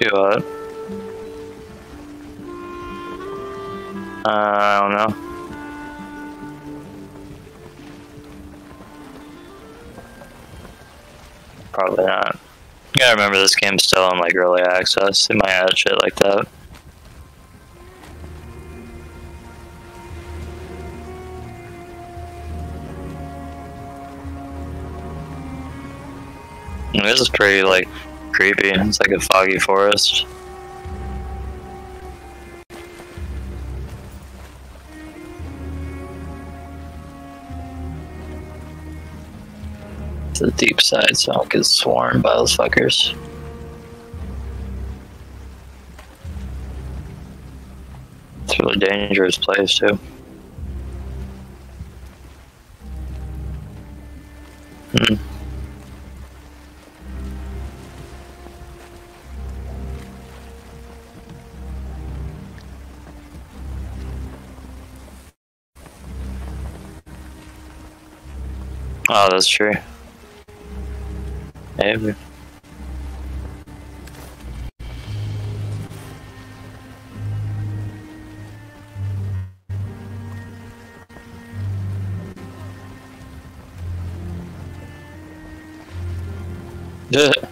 You what? Uh, I don't know. Probably not. You gotta remember this game's still on like early access. They might add shit like that. This is pretty like creepy. It's like a foggy forest. The deep side so I get swarmed by those fuckers. It's a really dangerous place too. Oh, that's true. Maybe. Yeah.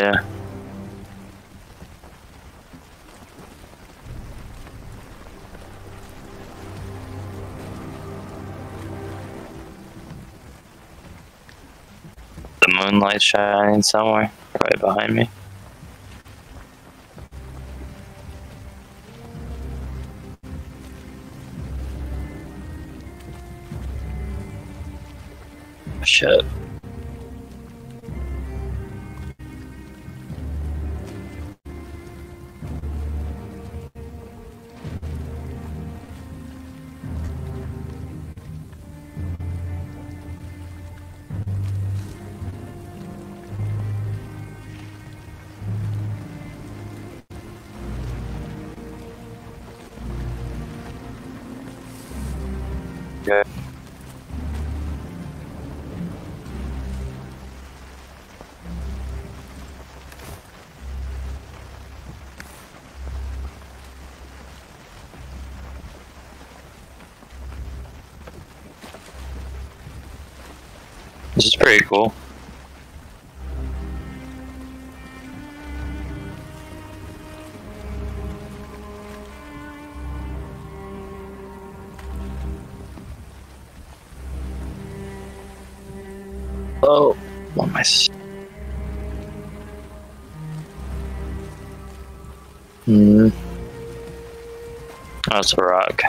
Yeah. The moonlight shining somewhere, right behind me. Shit. Pretty cool. Oh, I? s- Hmm. That's a rock.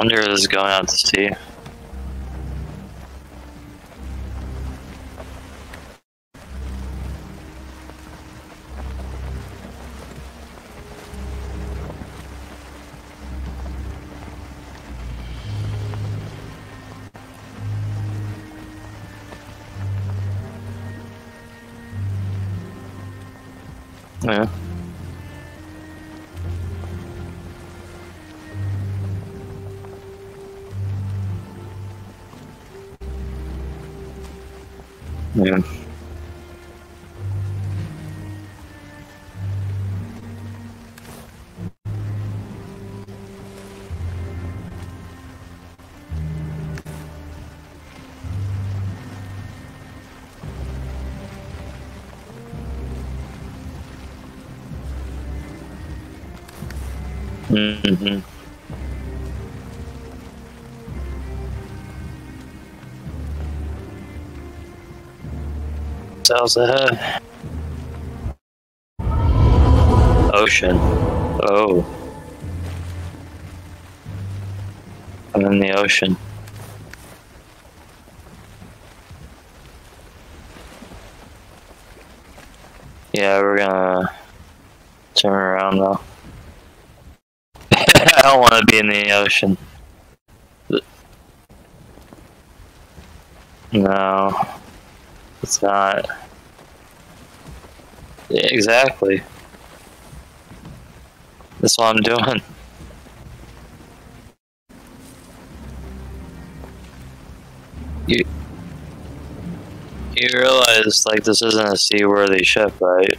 Wonder if this is going out to sea. Yeah. Yeah. Mm-hmm. Cells ahead. Ocean. Oh. I'm in the ocean. Yeah, we're gonna turn around though. I don't want to be in the ocean. No, it's not. Yeah, exactly. That's what I'm doing. You, you realize, like, this isn't a seaworthy ship, right?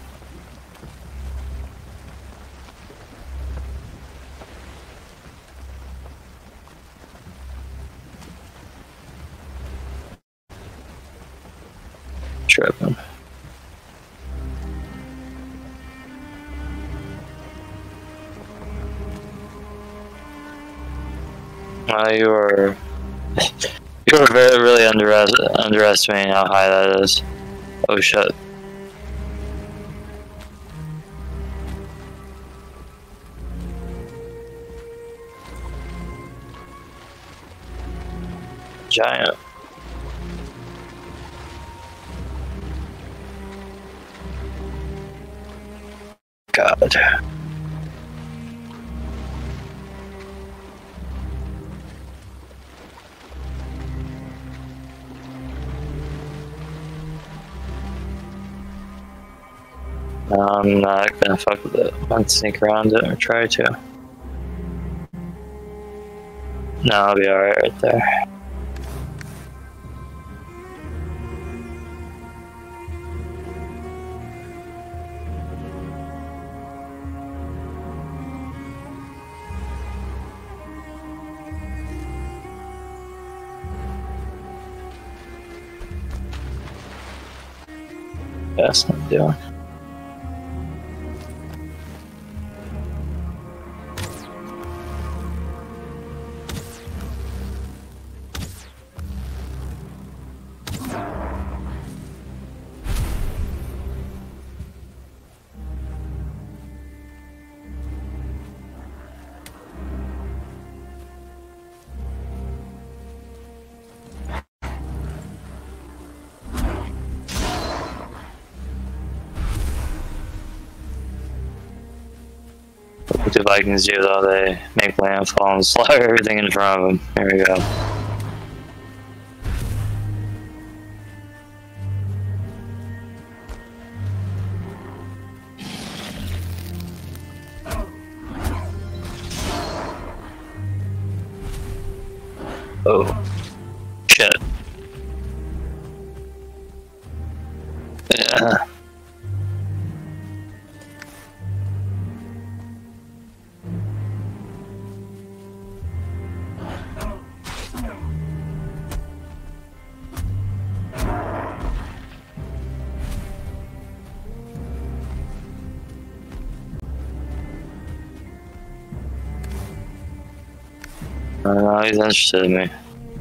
Tripping. Uh, you are you are very really underest underestimating how high that is. Oh shit. Giant. God. I'm not gonna fuck with it. I'm sneak around it or try to. No, I'll be alright right there. What I'm doing. Do Vikings do though? They make landfall and slaughter everything in front of them. Here we go. Oh. Know, he's interested in me.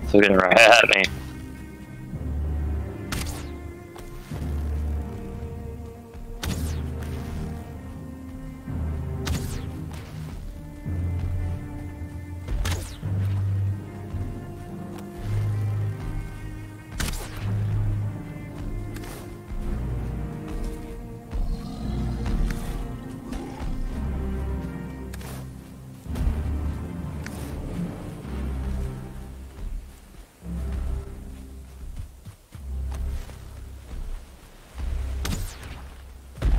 He's looking right at me.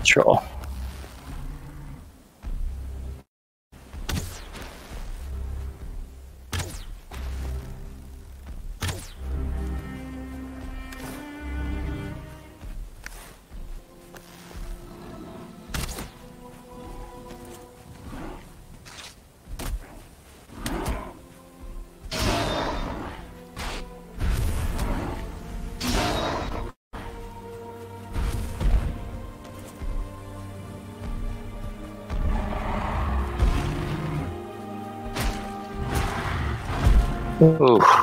Troll. Oof.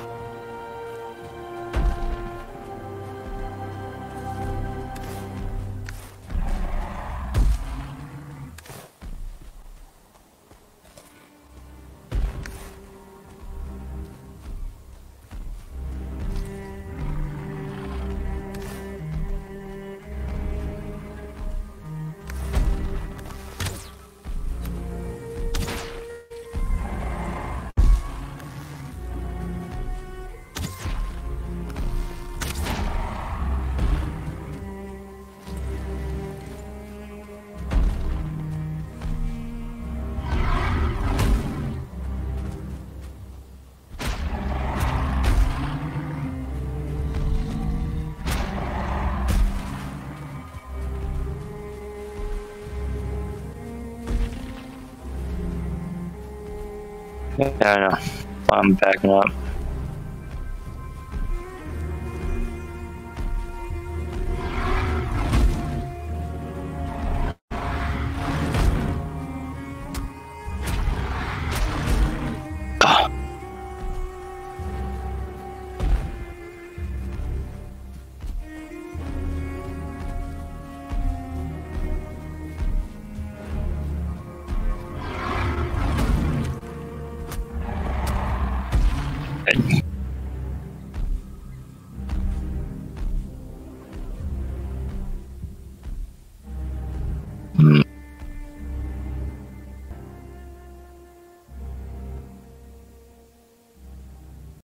I know. I'm backing up.